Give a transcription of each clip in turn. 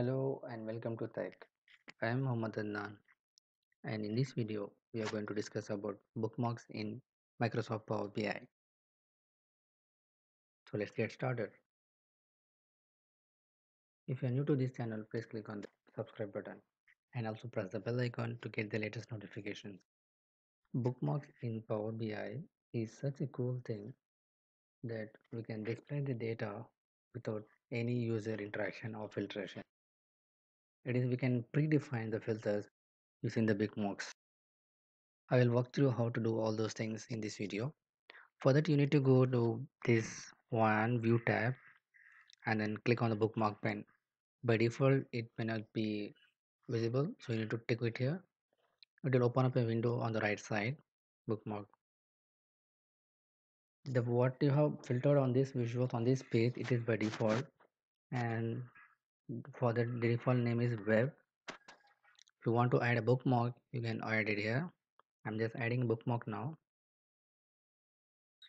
Hello and welcome to TAIK. I am Mohammed Adnan and in this video we are going to discuss about bookmarks in Microsoft Power BI. So let's get started. If you are new to this channel, please click on the subscribe button and also press the bell icon to get the latest notifications. Bookmarks in Power BI is such a cool thing that we can display the data without any user interaction or filtration. It is we can predefine the filters using the bookmarks. I will walk through how to do all those things in this video. For that you need to go to this one view tab and then click on the bookmark pane. By default it may not be visible so you need to tick it here. It will open up a window on the right side bookmark. The what you have filtered on this visuals on this page it is by default and for the default name is web. If you want to add a bookmark you can add it here. I'm just adding bookmark now.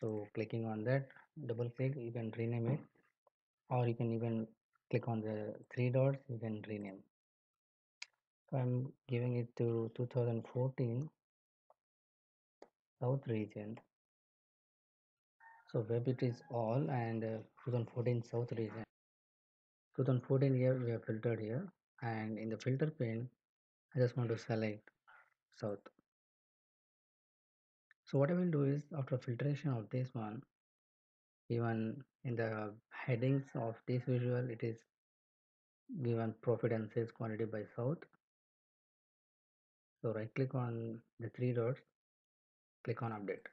So clicking on that double click you can rename it. Or you can even click on the three dots you can rename. So i'm giving it to 2014 south region. So web it is all and uh, 2014 south region 2014 here we have filtered here and in the filter pane I just want to select south. So what I will do is after filtration of this one even in the headings of this visual it is given profit and sales quantity by south. So right click on the three dots click on update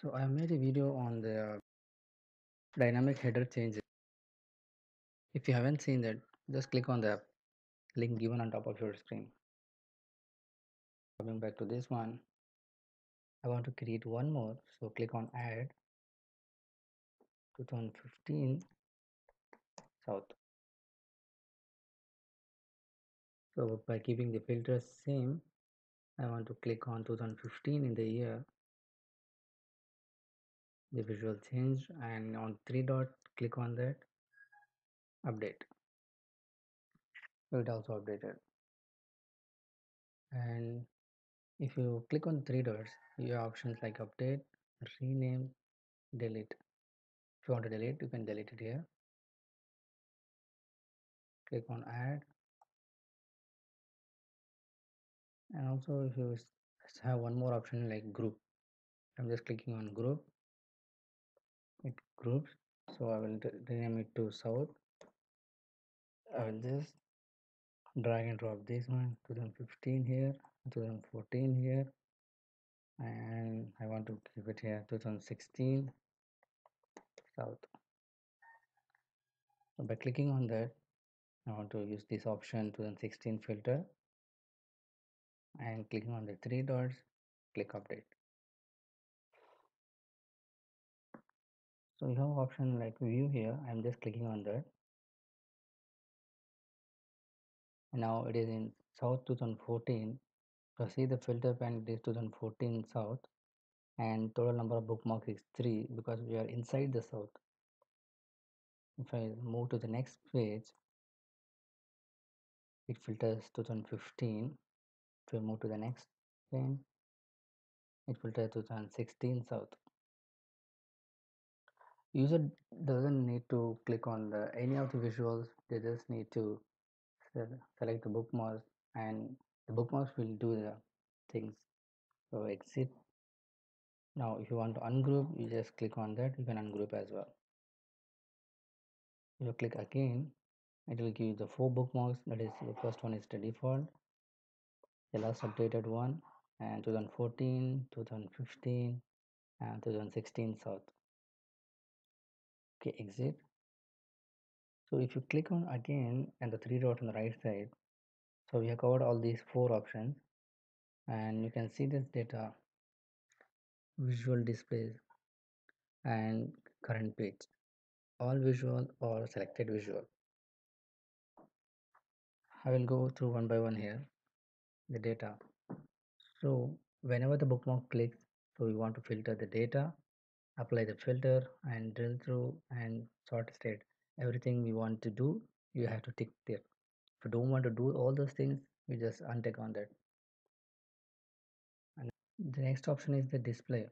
so I made a video on the uh, dynamic header changes. If you haven't seen that just click on the link given on top of your screen. Coming back to this one I want to create one more. So click on add. 2015 south. So by keeping the filters same I want to click on 2015 in the year the visual change and on three dot click on that. Update. It also updated. And if you click on three dots you have options like update rename delete. If you want to delete you can delete it here. Click on add. And also if you have one more option like group. I'm just clicking on group groups. So i will rename it to south. I will just drag and drop this one 2015 here 2014 here and I want to keep it here. 2016 south. So by clicking on that I want to use this option 2016 filter. And clicking on the three dots click update so you have option like view here. I'm just clicking on that. And now it is in south 2014 so see the filter pane it is 2014 south. And total number of bookmarks is 3 because we are inside the south. If I move to the next page it filters 2015 if we move to the next pane it filters 2016 south user doesn't need to click on the any of the visuals. They just need to select the bookmarks and the bookmarks will do the things. So exit now if you want to ungroup you just click on that. You can ungroup as well. You click again it will give you the four bookmarks. That is the first one is the default the last updated one and 2014 2015 and 2016 south okay exit. So if you click on again and the three dot on the right side so we have covered all these four options. And you can see this data visual displays and current page. All visual or selected visual. I will go through one by one here the data. So whenever the bookmark clicks so we want to filter the data apply the filter and drill through and sort state everything we want to do you have to tick there. If you don't want to do all those things you just untick on that. And the next option is the display.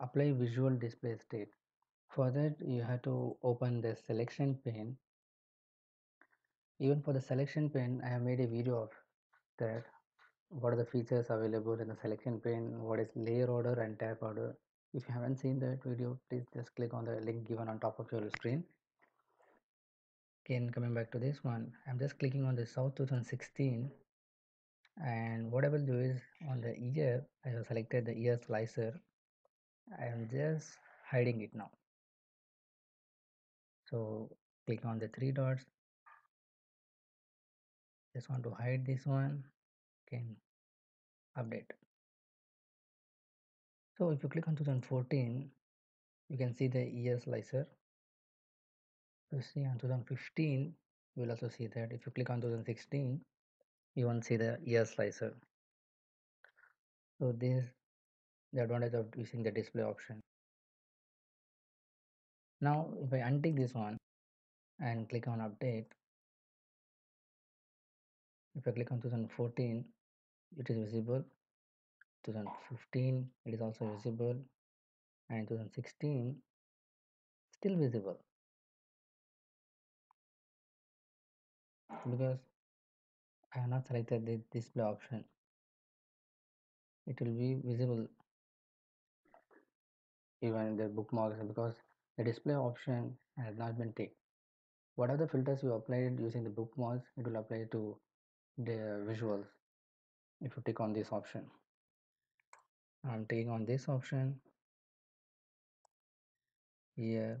Apply visual display state. For that you have to open the selection pane. Even for the selection pane i have made a video of that what are the features available in the selection pane what is layer order and tab order. If you haven't seen that video please just click on the link given on top of your screen. Again coming back to this one i'm just clicking on the south 2016 and what i will do is on the ear i have selected the year slicer. I am just hiding it now. So click on the three dots. Just want to hide this one can update. So if you click on 2014 you can see the year slicer. You see on 2015 you will also see that if you click on 2016 you won't see the year slicer. So this is the advantage of using the display option. Now if i untick this one and click on update if i click on 2014 it is visible. 2015 it is also visible. And 2016 still visible. Because I have not selected the display option. It will be visible. Even the bookmarks because the display option has not been ticked. What are the filters you applied using the bookmarks? It will apply to the visuals if you tick on this option. I'm taking on this option. Here.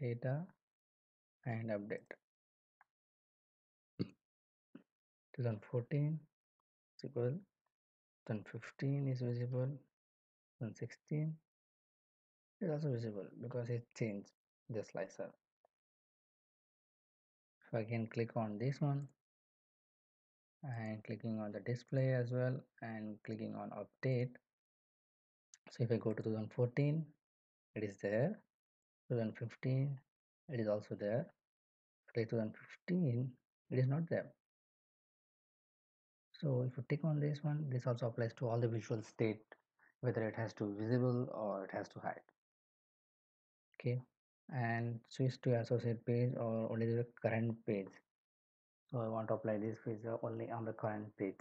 Data and update. 2014 visible 2015 is visible. 2016 is also visible because it changed the slicer if I can click on this one and clicking on the display as well and clicking on update. So if I go to 2014 it is there. 2015 it is also there. Click 2015 it is not there. So if you tick on this one this also applies to all the visual state whether it has to visible or it has to hide. Okay. And switch to associate page or only the current page so I want to apply this feature only on the current page.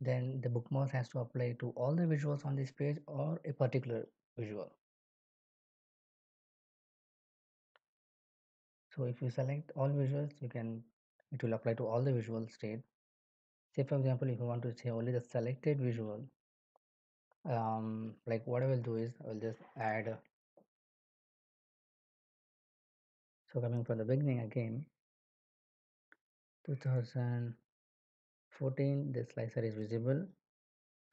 Then the bookmark has to apply to all the visuals on this page or a particular visual. So if you select all visuals you can it will apply to all the visual state. Say for example if you want to say only the selected visual um like what i will do is i will just add so coming from the beginning again 2014 the slicer is visible.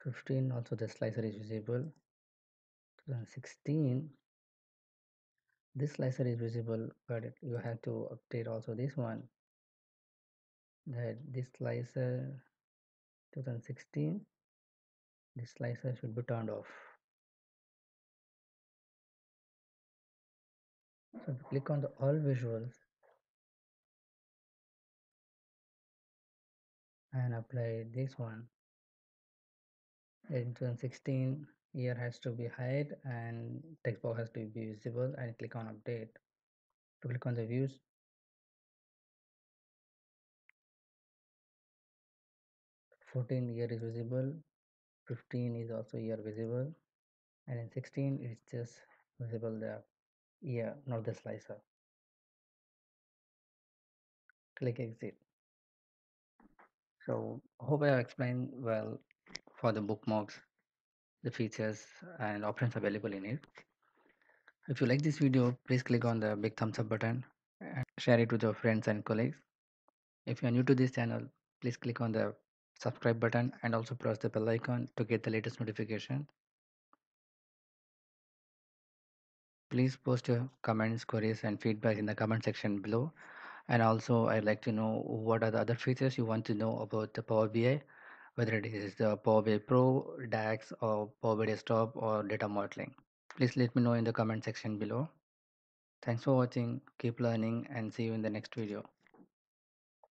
15 also the slicer is visible. 2016 this slicer is visible but you have to update also this one that this slicer 2016 this slicer should be turned off so click on the all visuals and apply this one. In 2016 year has to be hide and text box has to be visible and click on update. To click on the views. Fourteen year is visible. 15 is also here visible. And in 16 it's just visible the ear not the slicer. Click exit. So hope i have explained well for the bookmarks the features and options available in it. If you like this video please click on the big thumbs up button and share it with your friends and colleagues. If you are new to this channel please click on the subscribe button and also press the bell icon to get the latest notification please post your comments queries and feedback in the comment section below and also i'd like to know what are the other features you want to know about the power bi whether it is the Power BI Pro, DAX, or Power BI Desktop, or data modeling. Please let me know in the comment section below. Thanks for watching, keep learning, and see you in the next video.